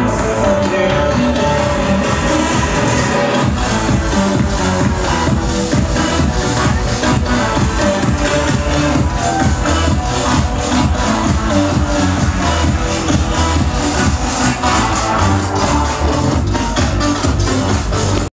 Jesus.